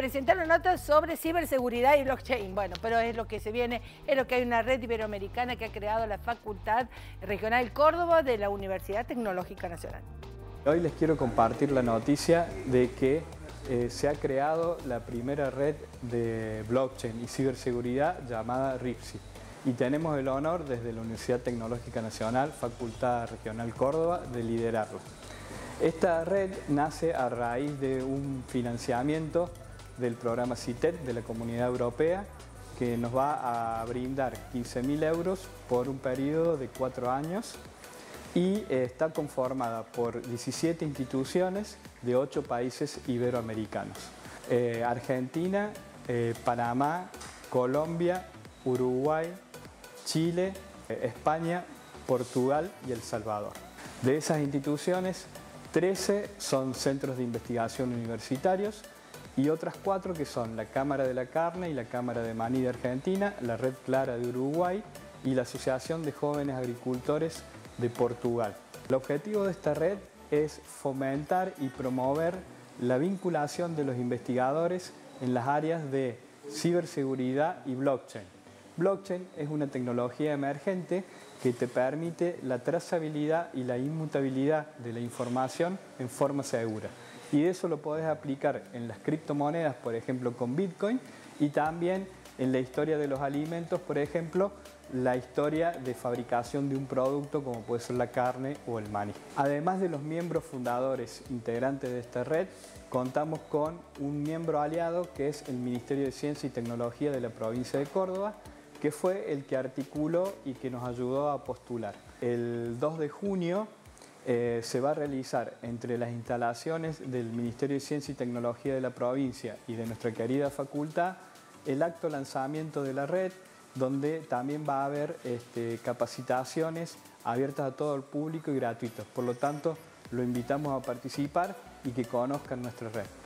presentaron notas sobre ciberseguridad y blockchain. Bueno, pero es lo que se viene, es lo que hay una red iberoamericana que ha creado la Facultad Regional Córdoba de la Universidad Tecnológica Nacional. Hoy les quiero compartir la noticia de que eh, se ha creado la primera red de blockchain y ciberseguridad llamada RIPSI. Y tenemos el honor desde la Universidad Tecnológica Nacional, Facultad Regional Córdoba, de liderarlo. Esta red nace a raíz de un financiamiento del programa CITET de la Comunidad Europea que nos va a brindar 15.000 euros por un periodo de cuatro años y eh, está conformada por 17 instituciones de ocho países iberoamericanos. Eh, Argentina, eh, Panamá, Colombia, Uruguay, Chile, España, Portugal y El Salvador. De esas instituciones, 13 son centros de investigación universitarios, y otras cuatro que son la Cámara de la Carne y la Cámara de Maní de Argentina, la Red Clara de Uruguay y la Asociación de Jóvenes Agricultores de Portugal. El objetivo de esta red es fomentar y promover la vinculación de los investigadores en las áreas de ciberseguridad y blockchain. Blockchain es una tecnología emergente que te permite la trazabilidad y la inmutabilidad de la información en forma segura y eso lo podés aplicar en las criptomonedas, por ejemplo con Bitcoin, y también en la historia de los alimentos, por ejemplo, la historia de fabricación de un producto como puede ser la carne o el maní. Además de los miembros fundadores integrantes de esta red, contamos con un miembro aliado que es el Ministerio de Ciencia y Tecnología de la provincia de Córdoba, que fue el que articuló y que nos ayudó a postular. El 2 de junio eh, se va a realizar entre las instalaciones del Ministerio de Ciencia y Tecnología de la provincia y de nuestra querida facultad el acto lanzamiento de la red, donde también va a haber este, capacitaciones abiertas a todo el público y gratuitas. Por lo tanto, lo invitamos a participar y que conozcan nuestra red.